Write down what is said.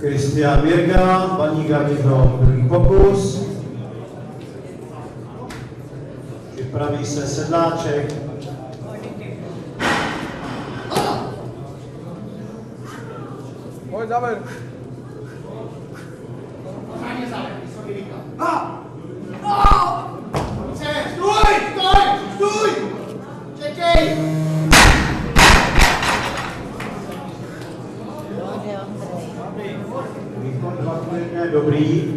Kristian Mirga, paní Garnizo, druhý pokus. Připraví se Sedláček. Pojď, závěr. Stůj! Stůj! Stůj! Čekej! Výkon 2 dobrý.